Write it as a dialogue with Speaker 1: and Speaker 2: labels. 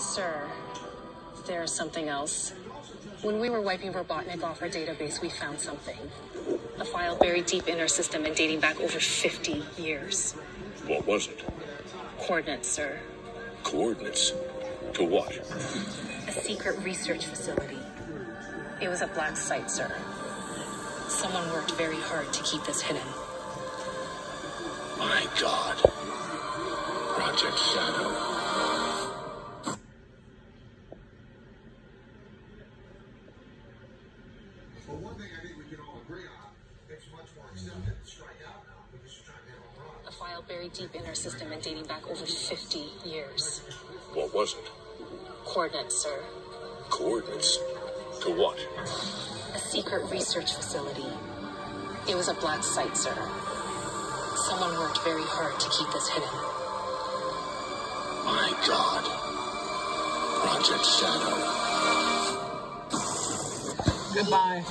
Speaker 1: Sir, there's something else. When we were wiping Robotnik off our database, we found something. A file buried deep in our system and dating back over 50 years.
Speaker 2: What was it?
Speaker 1: Coordinates, sir.
Speaker 2: Coordinates? To what?
Speaker 1: A secret research facility. It was a black site, sir. Someone worked very hard to keep this hidden.
Speaker 2: My God. Project Shadow.
Speaker 3: But one thing I think we can all agree on, it's much more accepted to strike out now because you're trying to hit a home run.
Speaker 1: A file buried deep in our system and dating back over 50 years.
Speaker 2: What was it?
Speaker 1: Coordinates, sir.
Speaker 2: Coordinates? To what?
Speaker 1: A secret research facility. It was a black site, sir. Someone worked very hard to keep this hidden.
Speaker 2: My God. Project Shadow.
Speaker 4: Goodbye.